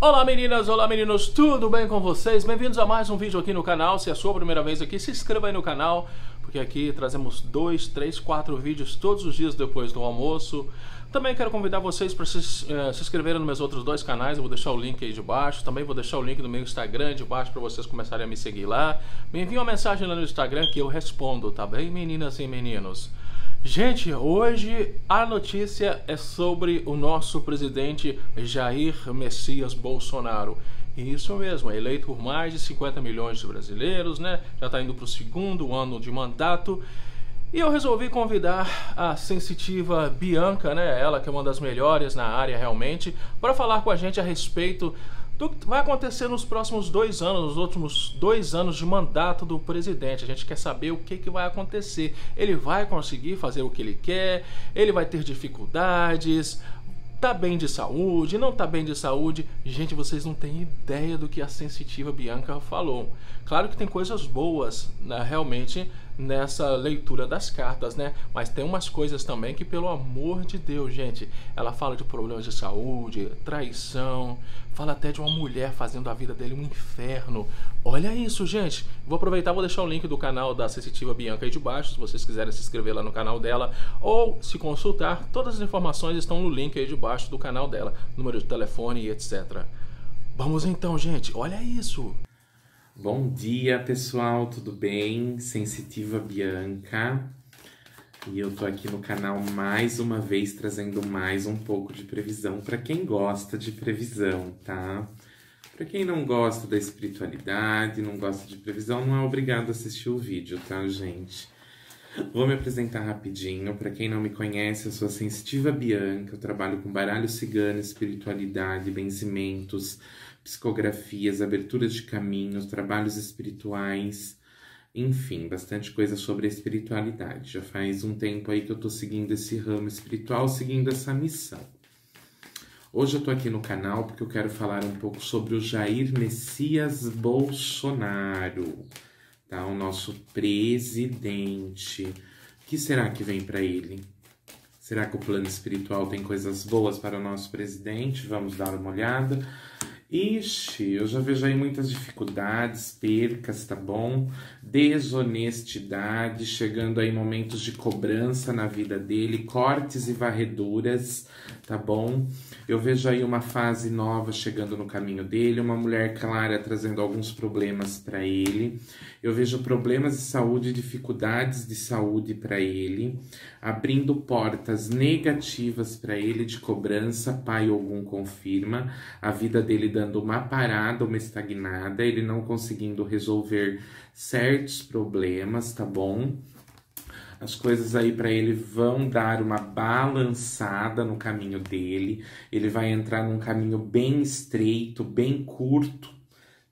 Olá meninas, olá meninos, tudo bem com vocês? Bem-vindos a mais um vídeo aqui no canal. Se é a sua primeira vez aqui, se inscreva aí no canal, porque aqui trazemos dois, três, quatro vídeos todos os dias depois do almoço. Também quero convidar vocês para se, uh, se inscreverem nos meus outros dois canais, eu vou deixar o link aí de baixo. Também vou deixar o link do meu Instagram de baixo para vocês começarem a me seguir lá. Me envie uma mensagem lá no Instagram que eu respondo, tá bem, meninas e meninos? Gente, hoje a notícia é sobre o nosso presidente Jair Messias Bolsonaro. Isso mesmo, é eleito por mais de 50 milhões de brasileiros, né? Já está indo para o segundo ano de mandato. E eu resolvi convidar a sensitiva Bianca, né? Ela que é uma das melhores na área realmente, para falar com a gente a respeito do que vai acontecer nos próximos dois anos, nos últimos dois anos de mandato do presidente. A gente quer saber o que, que vai acontecer. Ele vai conseguir fazer o que ele quer? Ele vai ter dificuldades? Tá bem de saúde? Não tá bem de saúde? Gente, vocês não têm ideia do que a sensitiva Bianca falou. Claro que tem coisas boas, né, realmente nessa leitura das cartas, né? Mas tem umas coisas também que, pelo amor de Deus, gente, ela fala de problemas de saúde, traição, fala até de uma mulher fazendo a vida dele um inferno. Olha isso, gente. Vou aproveitar, vou deixar o link do canal da Sensitiva Bianca aí de baixo, se vocês quiserem se inscrever lá no canal dela ou se consultar. Todas as informações estão no link aí de baixo do canal dela, número de telefone e etc. Vamos então, gente. Olha isso. Bom dia, pessoal, tudo bem? Sensitiva Bianca. E eu tô aqui no canal mais uma vez trazendo mais um pouco de previsão para quem gosta de previsão, tá? Para quem não gosta da espiritualidade, não gosta de previsão, não é obrigado a assistir o vídeo, tá, gente? Vou me apresentar rapidinho. Para quem não me conhece, eu sou a Sensitiva Bianca. Eu trabalho com baralho cigano, espiritualidade, benzimentos, psicografias, aberturas de caminhos, trabalhos espirituais, enfim, bastante coisa sobre a espiritualidade. Já faz um tempo aí que eu tô seguindo esse ramo espiritual, seguindo essa missão. Hoje eu tô aqui no canal porque eu quero falar um pouco sobre o Jair Messias Bolsonaro, tá? O nosso presidente. O que será que vem para ele? Será que o plano espiritual tem coisas boas para o nosso presidente? Vamos dar uma olhada. Ixi, eu já vejo aí muitas dificuldades, percas, tá bom? Desonestidade, chegando aí momentos de cobrança na vida dele, cortes e varreduras, tá bom? Eu vejo aí uma fase nova chegando no caminho dele, uma mulher clara trazendo alguns problemas para ele. Eu vejo problemas de saúde, dificuldades de saúde para ele, abrindo portas negativas para ele de cobrança, pai algum confirma, a vida dele dando uma parada, uma estagnada, ele não conseguindo resolver certos problemas, tá bom? As coisas aí para ele vão dar uma balançada no caminho dele. Ele vai entrar num caminho bem estreito, bem curto,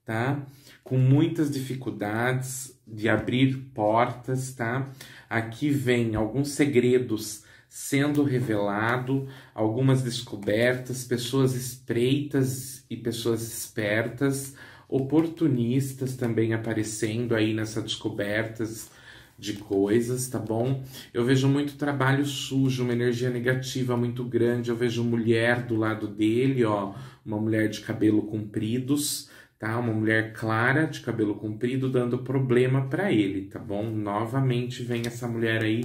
tá? Com muitas dificuldades de abrir portas, tá? Aqui vem alguns segredos sendo revelado, algumas descobertas, pessoas espreitas e pessoas espertas, oportunistas também aparecendo aí nessas descobertas de coisas, tá bom? Eu vejo muito trabalho sujo, uma energia negativa muito grande. Eu vejo mulher do lado dele, ó, uma mulher de cabelo compridos, tá? Uma mulher clara de cabelo comprido dando problema para ele, tá bom? Novamente vem essa mulher aí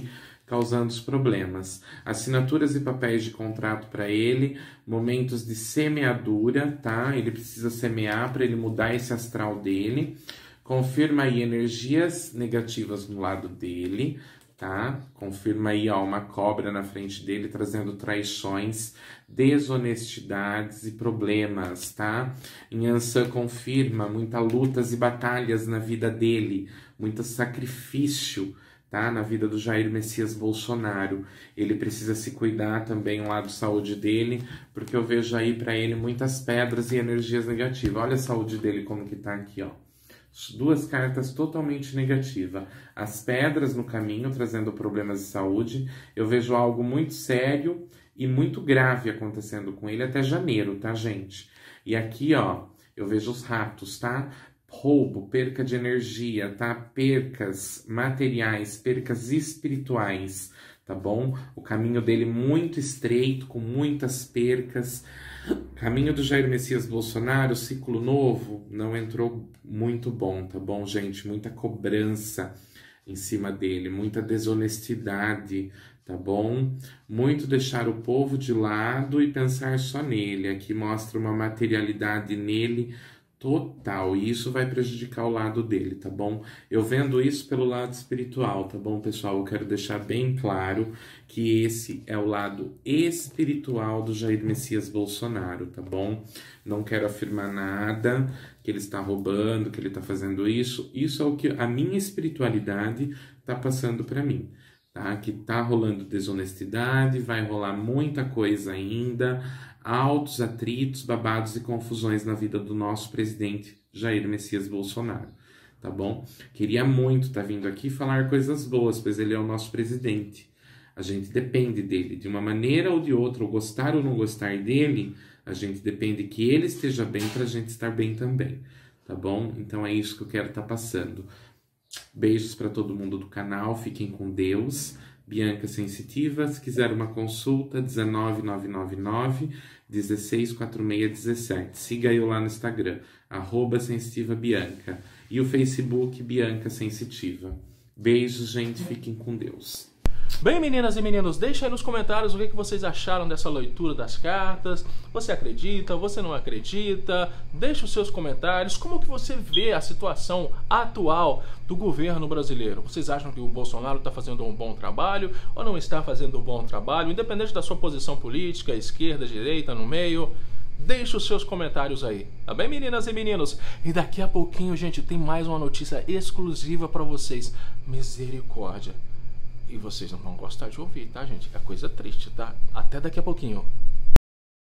causando os problemas. Assinaturas e papéis de contrato para ele, momentos de semeadura, tá? Ele precisa semear para ele mudar esse astral dele. Confirma aí energias negativas no lado dele, tá? Confirma aí, ó, uma cobra na frente dele trazendo traições, desonestidades e problemas, tá? Yansan confirma muitas lutas e batalhas na vida dele, muito sacrifício, tá? Na vida do Jair Messias Bolsonaro. Ele precisa se cuidar também lá do saúde dele, porque eu vejo aí para ele muitas pedras e energias negativas. Olha a saúde dele como que tá aqui, ó duas cartas totalmente negativas. As pedras no caminho trazendo problemas de saúde. Eu vejo algo muito sério e muito grave acontecendo com ele até janeiro, tá, gente? E aqui, ó, eu vejo os ratos, tá? Roubo, perca de energia, tá? Percas materiais, percas espirituais, tá bom? O caminho dele muito estreito, com muitas percas Caminho do Jair Messias Bolsonaro, ciclo novo, não entrou muito bom, tá bom, gente? Muita cobrança em cima dele, muita desonestidade, tá bom? Muito deixar o povo de lado e pensar só nele. Aqui mostra uma materialidade nele total, e isso vai prejudicar o lado dele, tá bom? Eu vendo isso pelo lado espiritual, tá bom, pessoal? Eu quero deixar bem claro que esse é o lado espiritual do Jair Messias Bolsonaro, tá bom? Não quero afirmar nada que ele está roubando, que ele está fazendo isso. Isso é o que a minha espiritualidade está passando para mim tá? Que tá rolando desonestidade, vai rolar muita coisa ainda, altos atritos, babados e confusões na vida do nosso presidente Jair Messias Bolsonaro, tá bom? Queria muito estar tá vindo aqui falar coisas boas, pois ele é o nosso presidente. A gente depende dele de uma maneira ou de outra, ou gostar ou não gostar dele, a gente depende que ele esteja bem para a gente estar bem também, tá bom? Então é isso que eu quero estar tá passando. Beijos para todo mundo do canal, fiquem com Deus. Bianca Sensitiva, se quiser uma consulta, 19999 164617. Siga eu lá no Instagram, arroba Sensitiva Bianca. E o Facebook Bianca Sensitiva. Beijos, gente, fiquem com Deus. Bem, meninas e meninos, deixa aí nos comentários o que, vocês acharam dessa leitura das cartas. Você acredita? Você não acredita? Deixa os seus comentários. Como que você vê a situação atual do governo brasileiro? Vocês acham que o Bolsonaro está fazendo um bom trabalho ou não está fazendo um bom trabalho? Independente da sua posição política, esquerda, direita, no meio. Deixe os seus comentários aí, tá bem, meninas e meninos? E daqui a pouquinho, gente, tem mais uma notícia exclusiva para vocês. Misericórdia. E vocês não vão gostar de ouvir, tá, gente? É coisa triste, tá? Até daqui a pouquinho.